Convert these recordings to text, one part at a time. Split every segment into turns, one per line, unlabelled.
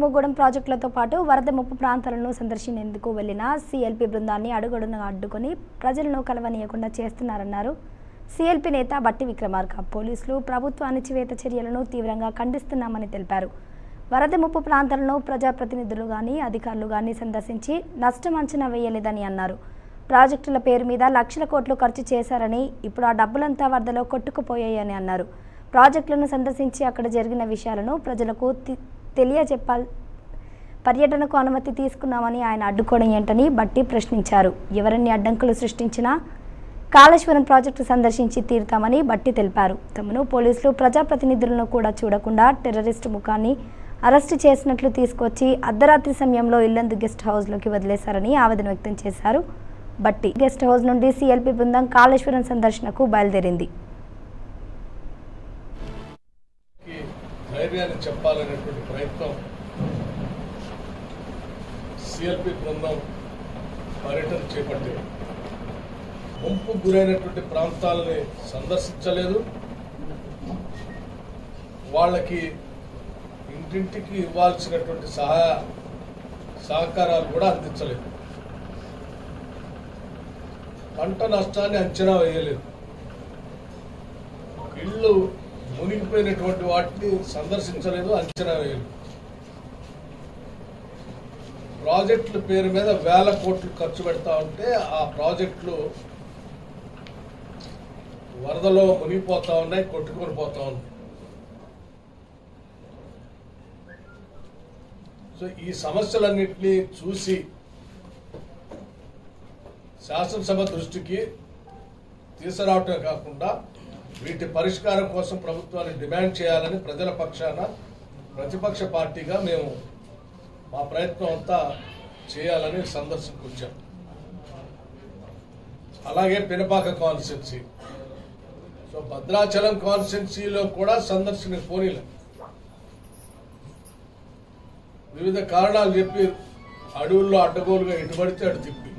దుర్గమ్మగూడెం ప్రాజెక్టులతో పాటు వరద ముప్పు ప్రాంతాలను సందర్శించేందుకు వెళ్ళిన సిఎల్పి బృందాన్ని అడుగడున అడ్డుకొని ప్రజలను కలవనీయకుండా చేస్తున్నారన్నారు. సిఎల్పి నేత బట్టి విక్రమార్క పోలీసులు ప్రభుత్వ అణచివేత చర్యలను తీవ్రంగా ఖండిస్తున్నామని తెలిపారు. వరద ముప్పు ప్రాంతాలను ప్రజాప్రతినిధులు కానీ అధికారులు కానీ సందర్శించి నష్టం అంచనా వేయలేదని అన్నారు. ప్రాజెక్టుల పేరు మీద లక్షల కోట్లు ఖర్చు చేశారని ఇప్పుడు ఆ డబ్బులంతా వరదలో కొట్టుకుపోయాయని అన్నారు. ప్రాజెక్టులను సందర్శించి అక్కడ జరిగిన విషయాలను ప్రజలకు తెలియజెప్పాలి. పర్యటనకు అనుమతి తీసుకున్నామని ఆయన అడ్డుకోవడం ఏంటని బట్టి ప్రశ్నించారు. ఎవరిని అడ్డంకులు సృష్టించినా కాళేశ్వరం ప్రాజెక్టు సందర్శించి తీరుతామని బట్టి తెలిపారు. తమను పోలీసులు ప్రజాప్రతినిధులను కూడా చూడకుండా టెర్రరిస్టు ముఖాన్ని అరెస్టు చేసినట్లు తీసుకొచ్చి అర్ధరాత్రి సమయంలో ఇల్లందు గెస్ట్ హౌస్లోకి వదిలేశారని ఆవేదన వ్యక్తం చేశారు. బట్టి గెస్ట్ హౌస్ నుండి సీఎల్పీ బృందం కాళేశ్వరం సందర్శనకు బయలుదేరింది.
ధైర్యాన్ని చెప్పాలనేటువంటి ప్రయత్నం సిఎల్పి బృందం పర్యటన చేపట్టింది. ముంపు గురైనటువంటి ప్రాంతాలని సందర్శించలేదు. వాళ్ళకి ఇంటింటికి ఇవ్వాల్సినటువంటి సహాయ సహకారాలు కూడా అందించలేదు. పంట నష్టాన్ని అంచనా వేయలేదు. ఇళ్ళు మునిగిపోయినటువంటి వాటిని సందర్శించలేదు అంచనా వేయలేదు. ప్రాజెక్టుల పేరు మీద వేల కోట్లు ఖర్చు పెడతా ఉంటే ఆ ప్రాజెక్టులు వరదలో మునిగిపోతా ఉన్నాయి కొట్టుకొని పోతా ఉన్నాయి. సో ఈ సమస్యలన్నింటినీ చూసి శాసనసభ దృష్టికి తీసుకురావటమే కాకుండా వీటి పరిష్కారం కోసం ప్రభుత్వాన్ని డిమాండ్ చేయాలని ప్రజల పక్షాన ప్రతిపక్ష పార్టీగా మేము మా ప్రయత్నం అంతా చేయాలని సందర్శనకు వచ్చాం అలాగే పినపాక కాన్స్టిట్యున్సీ. సో భద్రాచలం కాన్స్టిట్యున్సీలో కూడా సందర్శన పోనీలే. వివిధ కారణాలు చెప్పి అడవుల్లో అడ్డగోలుగా ఎటు పడితే అటు తిప్పి.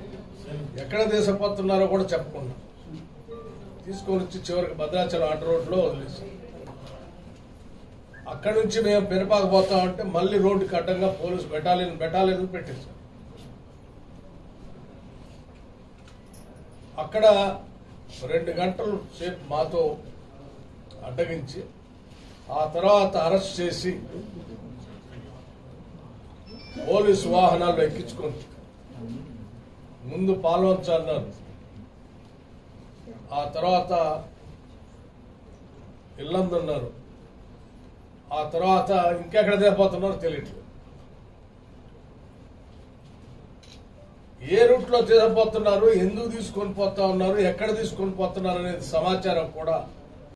ఎక్కడ దేశపోతున్నారో కూడా చెప్పకుండా. తీసుకొని వచ్చి చివరికి భద్రాచలం అడ్డ రోడ్లో వదిలేసాం అక్కడి నుంచి మేము పెరపాకు పోతామంటే మళ్ళీ రోడ్డుకి అడ్డంగా పోలీసు బెటాలియన్ బెటాలియన్ పెట్టేశాం అక్కడ రెండు గంటలు సేపు మాతో అడ్డగించి ఆ తర్వాత అరెస్ట్ చేసి పోలీసు వాహనాలు ఎక్కించుకొని ముందు పాల్వంచాలన్నారు ఆ తర్వాత ఇల్లందున్నారు ఆ తర్వాత ఇంకెక్కడ తీయపోతున్నారో తెలియట్లేదు. ఏ రూట్లో తీసుకుపోతున్నారు ఎందుకు తీసుకొని పోతా ఉన్నారు ఎక్కడ తీసుకొని పోతున్నారు అనేది సమాచారం కూడా